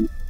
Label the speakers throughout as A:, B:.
A: Mm-hmm.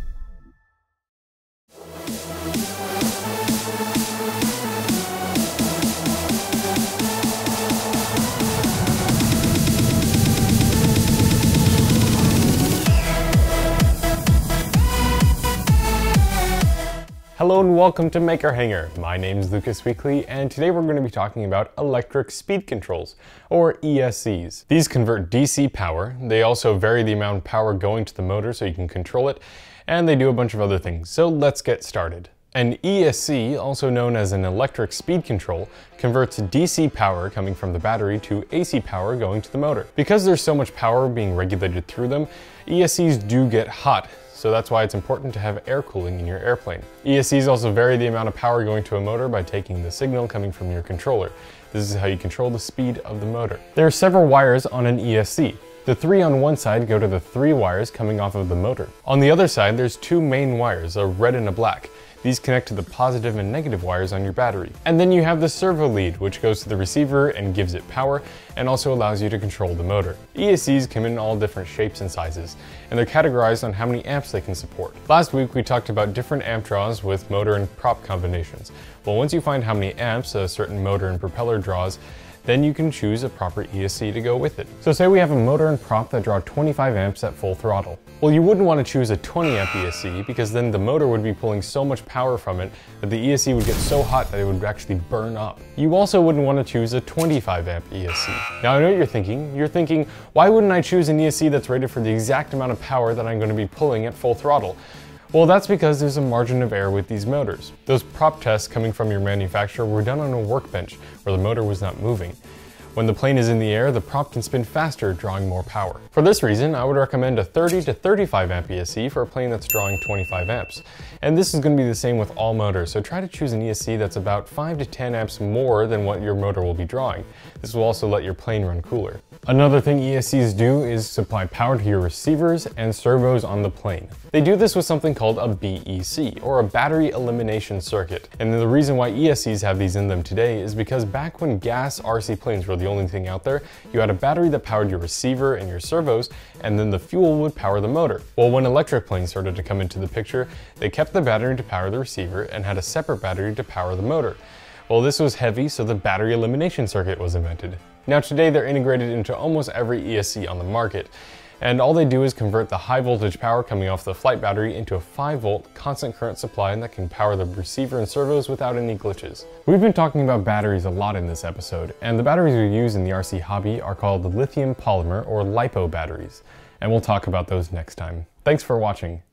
A: Hello and welcome to Maker Hangar. My name is Lucas Weakley and today we're going to be talking about electric speed controls, or ESCs. These convert DC power, they also vary the amount of power going to the motor so you can control it, and they do a bunch of other things. So let's get started. An ESC, also known as an electric speed control, converts DC power coming from the battery to AC power going to the motor. Because there's so much power being regulated through them, ESCs do get hot, so that's why it's important to have air cooling in your airplane. ESCs also vary the amount of power going to a motor by taking the signal coming from your controller. This is how you control the speed of the motor. There are several wires on an ESC. The three on one side go to the three wires coming off of the motor. On the other side, there's two main wires, a red and a black. These connect to the positive and negative wires on your battery. And then you have the servo lead, which goes to the receiver and gives it power, and also allows you to control the motor. ESCs come in all different shapes and sizes, and they're categorized on how many amps they can support. Last week we talked about different amp draws with motor and prop combinations. Well, once you find how many amps a certain motor and propeller draws, then you can choose a proper ESC to go with it. So say we have a motor and prop that draw 25 amps at full throttle. Well, you wouldn't want to choose a 20 amp ESC because then the motor would be pulling so much power from it that the ESC would get so hot that it would actually burn up. You also wouldn't want to choose a 25 amp ESC. Now I know what you're thinking. You're thinking, why wouldn't I choose an ESC that's rated for the exact amount of power that I'm going to be pulling at full throttle? Well, that's because there's a margin of error with these motors. Those prop tests coming from your manufacturer were done on a workbench where the motor was not moving. When the plane is in the air, the prop can spin faster, drawing more power. For this reason, I would recommend a 30 to 35 amp ESC for a plane that's drawing 25 amps. And this is going to be the same with all motors, so try to choose an ESC that's about 5 to 10 amps more than what your motor will be drawing. This will also let your plane run cooler. Another thing ESCs do is supply power to your receivers and servos on the plane. They do this with something called a BEC, or a battery elimination circuit. And the reason why ESCs have these in them today is because back when gas RC planes were the only thing out there, you had a battery that powered your receiver and your servos, and then the fuel would power the motor. Well, when electric planes started to come into the picture, they kept the battery to power the receiver and had a separate battery to power the motor. Well, this was heavy, so the battery elimination circuit was invented. Now today they're integrated into almost every ESC on the market, and all they do is convert the high voltage power coming off the flight battery into a 5 volt constant current supply that can power the receiver and servos without any glitches. We've been talking about batteries a lot in this episode, and the batteries we use in the RC hobby are called lithium polymer or LiPo batteries, and we'll talk about those next time. Thanks for watching.